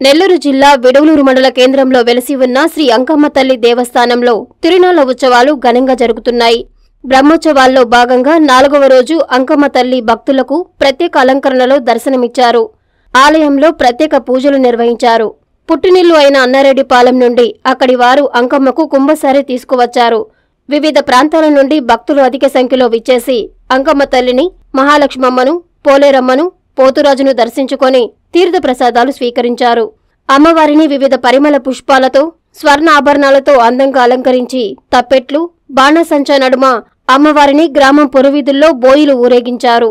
నెల్లూరు జిల్లా విడవలూరు మండల కేంద్రంలో వెలసి ఉన్న శ్రీ అంకమ్మ తల్లి దేవస్థానంలో తిరునాళ్ళ ఉత్సవాలు ఘనంగా జరుగుతున్నాయి. బ్రహ్మోత్సవాల్లో భాగంగా నాలుగవ రోజు అంకమ్మ తల్లి భక్తులకు ప్రత్యేక అలంకరణలో దర్శనమిచ్చారు. ఆలయంలో ప్రత్యేక పూజలు నిర్వహించారు. పుట్టినిల్లు అయిన అన్నారెడ్డిపాలెం నుండి అక్కడి వారు అంకమ్మకు కుంభసారి తీసుకువచ్చారు. వివిధ ప్రాంతాల నుండి భక్తులు అధిక సంఖ్యలో విచ్చేసి అంకమ్మ తల్లిని మహాలక్ష్మమ్మను పోలేరమ్మను పోతురాజును దర్శించుకొని తీర్థప్రసాదాలు స్వీకరించారు. అమ్మవారిని వివిధ పరిమళ పుష్పాలతో స్వర్ణ ఆభరణాలతో అందంగా అలంకరించి తప్పెట్లు బాణసంచా నడుమ అమ్మవారిని గ్రామం పొరువీధుల్లో బోయిలు ఊరేగించారు.